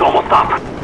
It's almost up.